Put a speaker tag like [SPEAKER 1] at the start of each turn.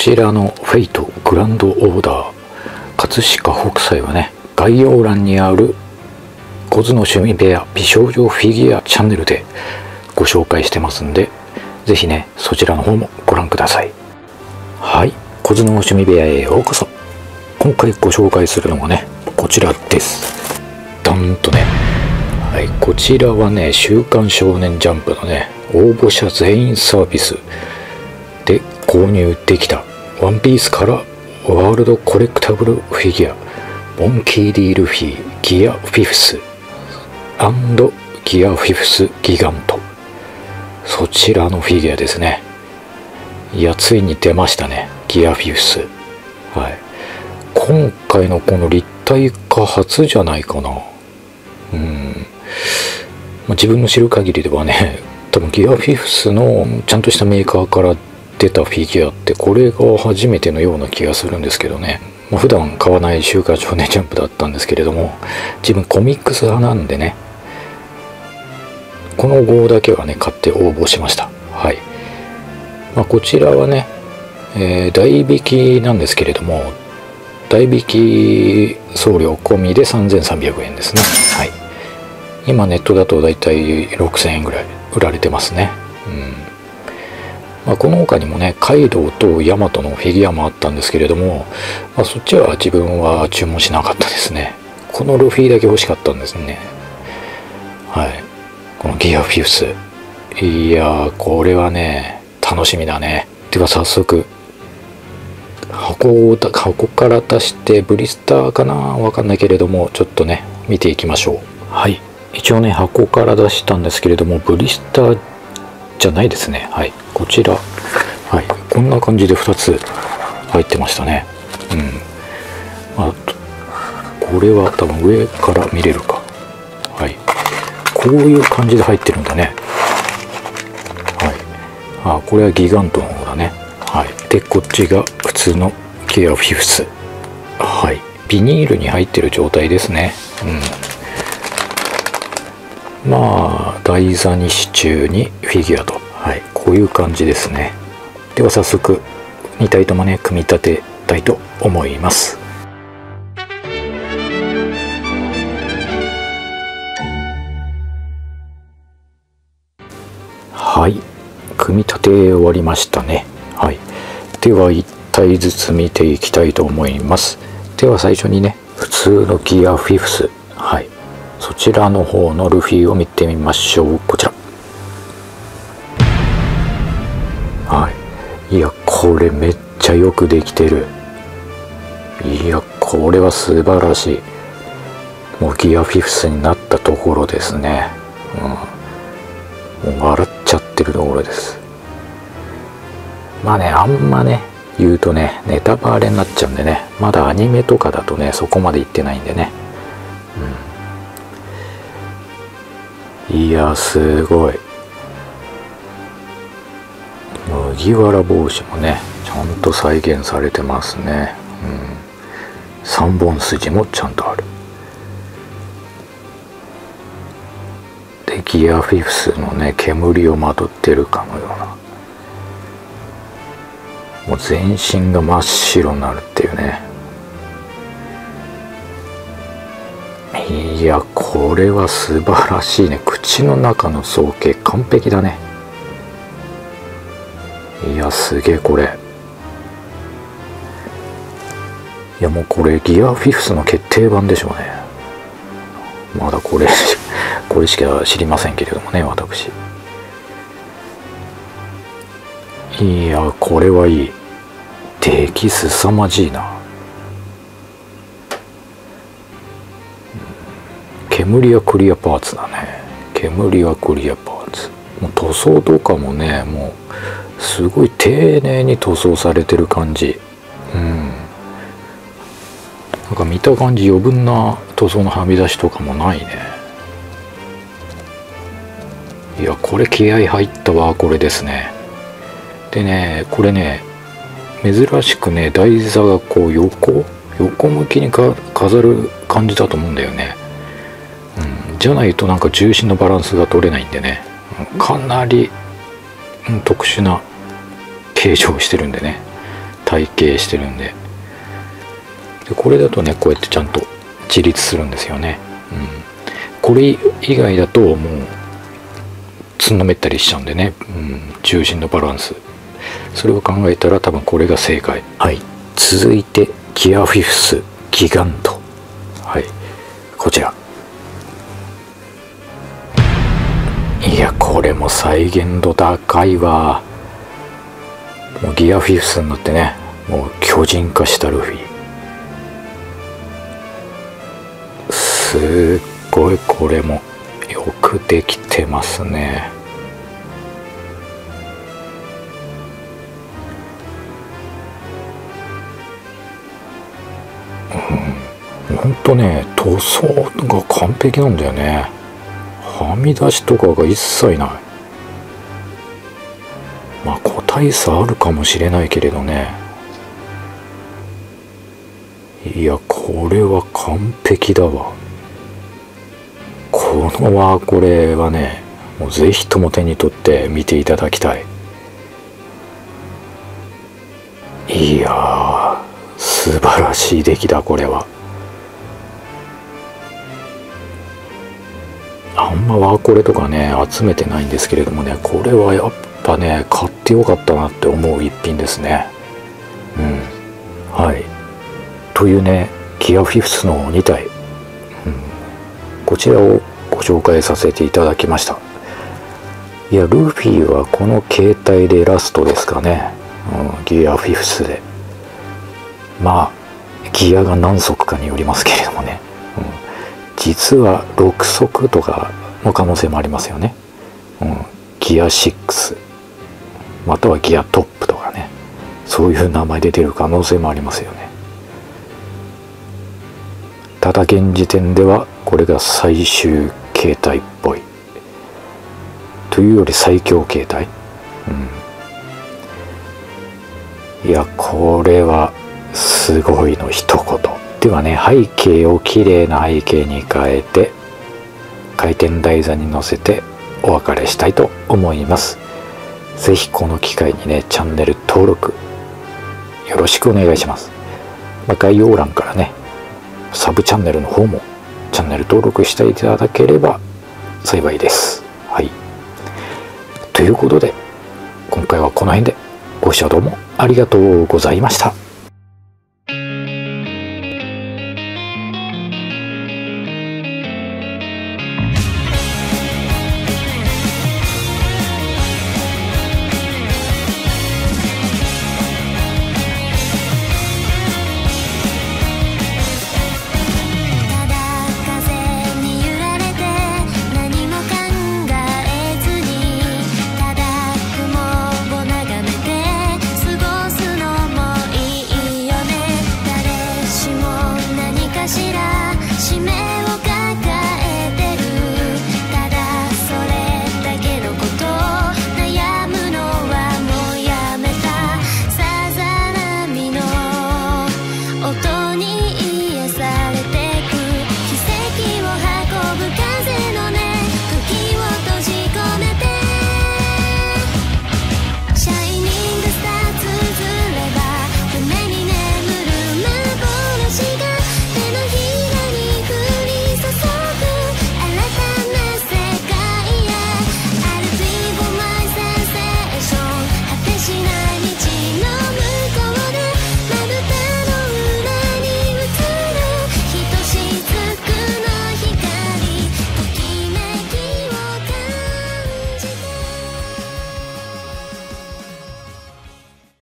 [SPEAKER 1] ちらのフェイトグランドオーダー葛飾北斎はね概要欄にある小津の趣味部屋美少女フィギュアチャンネルでご紹介してますんで是非ねそちらの方もご覧ください。はい小津の趣味部屋へようこそ。今回ご紹介するのがねこちらです。ダンとねはいこちらはね「週刊少年ジャンプ」のね応募者全員サービス。購入できた。ワンピースからワールドコレクタブルフィギュア。モンキー・ディ・ルフィギア・フィフス。ギア・フィフス・ギガント。そちらのフィギュアですね。いやついに出ましたね。ギア・フィフス。はい。今回のこの立体化初じゃないかな。うん。ま、自分の知る限りではね多分ギアフィフスのちゃんとしたメーカーから出たフィギュアってこれが初めてのような気がするんですけどね、まあ、普段買わない週刊少年ジャンプだったんですけれども自分コミックス派なんでねこの号だけはね買って応募しました。はい、まあ、こちらはね、えー、代引きなんですけれども代引き送料込みで3300円ですね。はい。今ネットだとだいたい6000円ぐらい売られてますね。うん。まあ、この他にもねカイドウとヤマトのフィギュアもあったんですけれども、まあ、そっちは自分は注文しなかったですね。このルフィだけ欲しかったんですね。はい。このギアフィフス。いやーこれはね楽しみだね。では早速箱を箱から出してブリスターかな？わかんないけれどもちょっとね見ていきましょう。はい。一応ね箱から出したんですけれどもブリスターじゃないですね。はい。こちら。はい。こんな感じで2つ入ってましたね。うん。あこれは多分上から見れるか。はい。こういう感じで入ってるんだね。はい。あこれはギガントの方だね。はい。でこっちが普通のケアフィフス。はい。ビニールに入ってる状態ですね。うん。まあ台座に支柱にフィギュアと。はいこういう感じですね。では早速2体ともね組み立てたいと思います。はい組み立て終わりましたね。はい。では1体ずつ見ていきたいと思います。では最初にね普通のギアフィフス。はい。そちらの方のルフィを見てみましょう。こちら。はい。いやこれめっちゃよくできてる。いやこれは素晴らしい。もうギアフィフスになったところですね。うん。もう笑っちゃってるところです。まあねあんまね言うとねネタバレになっちゃうんでね。まだアニメとかだとねそこまでいってないんでね。うん。いやすごい。麦わら帽子もねちゃんと再現されてますね。うん。3本筋もちゃんとある。でギアフィフスのね煙をまとってるかのような。もう全身が真っ白になるっていうね。いやこれは素晴らしいね。口の中の造形完璧だね。いやすげえこれ。いやもうこれギアフィフスの決定版でしょうね。まだこれ これしか知りませんけれどもね私。いやこれはいい。出来すさまじいな。煙はクリアパーツだね。煙はクリアパーツ。もう塗装とかもねもうすごい丁寧に塗装されてる感じ。うん。なんか見た感じ余分な塗装のはみ出しとかもないね。いやこれ気合入ったわこれですね。でねこれね珍しくね台座がこう横横向きにか飾る感じだと思うんだよね、じゃないとなんか重心のバランスが取れないんでね。かなり、うん、特殊な形状をしてるんでね。体型してるんで。でこれだとねこうやってちゃんと自立するんですよね、うん、これ以外だともうつんのめったりしちゃうんでね、うん、重心のバランス。それを考えたら多分これが正解。はい。続いてギアフィフスギガント。はい。こちらこれも再現度高いわ。もうギアフィフスになってねもう巨人化したルフィ。すっごいこれもよくできてますね。うん。ほんとね塗装が完璧なんだよね。はみ出しとかが一切ない。まあ個体差あるかもしれないけれどね。いやこれは完璧だわ。このワーこれはねもうぜひとも手に取って見ていただきたい。いや素晴らしい出来だこれは。まワーコレとかね集めてないんですけれどもねこれはやっぱね買ってよかったなって思う一品ですね。うん。はい。というねギアフィフスの2体、うん、こちらをご紹介させていただきました。いやルフィはこの携帯でラストですかね、うん、ギアフィフスで。まあギアが何足かによりますけれどもね、うん、実は6足とかの可能性もありますよね、うん、ギア6またはギアトップとかね。そういう名前で出る可能性もありますよね。ただ現時点ではこれが最終形態っぽい。というより最強形態。うん。いやこれはすごいの一言。ではね背景をきれいな背景に変えて回転台座に乗せてお別れしたいと思います是非この機会にねチャンネル登録よろしくお願いします、まあ、概要欄からねサブチャンネルの方もチャンネル登録していただければ幸いです。はい。ということで、今回はこの辺でご視聴どうもありがとうございました。